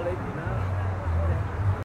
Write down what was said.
Saturday, you know.